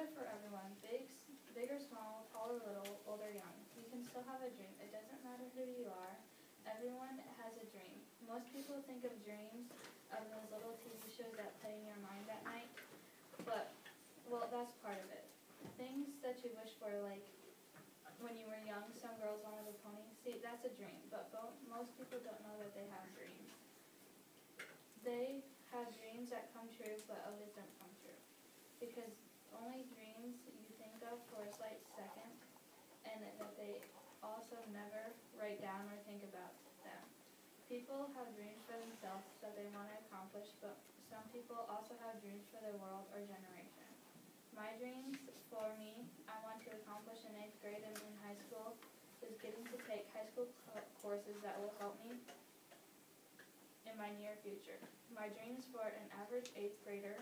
are for everyone, big, big or small, tall or little, old or young. You can still have a dream. It doesn't matter who you are. Everyone has a dream. Most people think of dreams of those little TV shows that play in your mind at night. But, well, that's part of it. Things that you wish for, like when you were young, some girls wanted a pony. See, that's a dream. But most people don't know that they have dreams. They have dreams that come true, but always don't come true. Because only dreams for a slight second, and that they also never write down or think about them. People have dreams for themselves that they want to accomplish, but some people also have dreams for their world or generation. My dreams for me, I want to accomplish in eighth grade and in high school, is getting to take high school courses that will help me in my near future. My dreams for an average eighth grader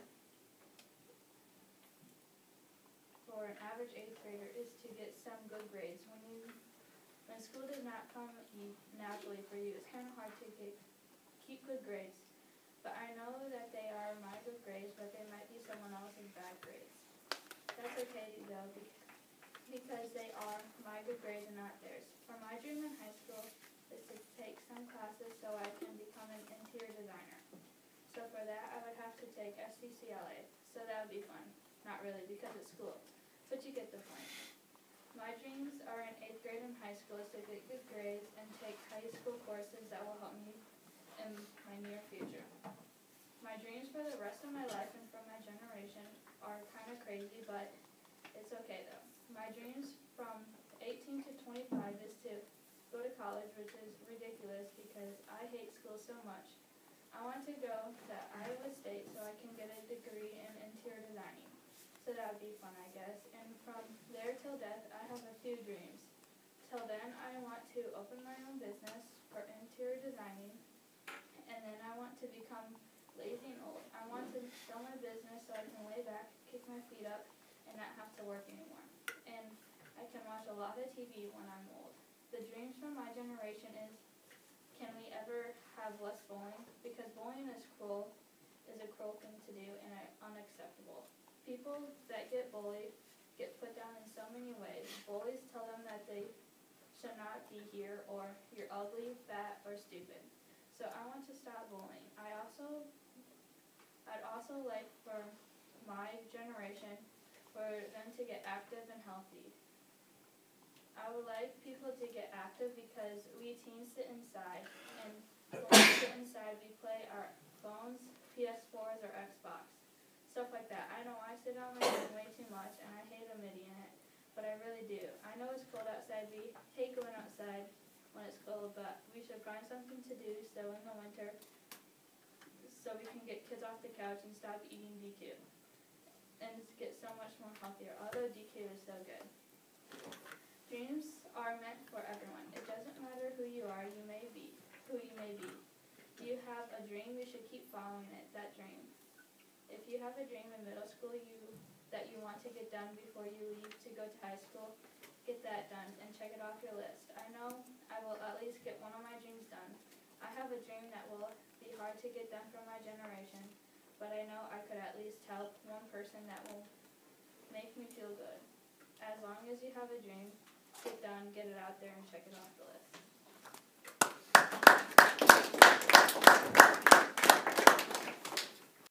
for an average eighth grader is to get some good grades. When you when school does not come naturally for you, it's kind of hard to get keep good grades. But I know that they are my good grades, but they might be someone else's bad grades. That's okay though, because they are my good grades and not theirs. For my dream in high school is to take some classes so I can become an interior designer. So for that, I would have to take FCCLA. So that would be fun. Not really, because it's school. But you get the point. My dreams are in eighth grade and high school is to get good grades and take high school courses that will help me in my near future. My dreams for the rest of my life and for my generation are kind of crazy, but it's okay though. My dreams from 18 to 25 is to go to college, which is ridiculous because I hate school so much. I want to go to Iowa State so I can get a degree. That would be fun, I guess. And from there till death, I have a few dreams. Till then, I want to open my own business for interior designing. And then I want to become lazy and old. I want to sell my business so I can lay back, kick my feet up, and not have to work anymore. And I can watch a lot of TV when I'm old. The dreams from my generation is can we ever have less bullying? Because bullying is cruel, is a cruel thing to do and unacceptable. People that get bullied get put down in so many ways. Bullies tell them that they should not be here or you're ugly, fat, or stupid. So I want to stop bullying. I also, I'd also like for my generation for them to get active and healthy. I would like people to get active because we teens sit inside and when we sit inside we play our phones, PS4s or Xbox. Stuff like that. I know I sit on my phone way too much and I hate admitting it, but I really do. I know it's cold outside, we hate going outside when it's cold, but we should find something to do so in the winter so we can get kids off the couch and stop eating DQ. And get so much more healthier, although DQ is so good. Dreams are meant for everyone. It doesn't matter who you are, you may be, who you may be. You have a dream, you should keep following it, that dream. If you have a dream in middle school you that you want to get done before you leave to go to high school, get that done and check it off your list. I know I will at least get one of my dreams done. I have a dream that will be hard to get done for my generation, but I know I could at least help one person that will make me feel good. As long as you have a dream, get done, get it out there, and check it off the list.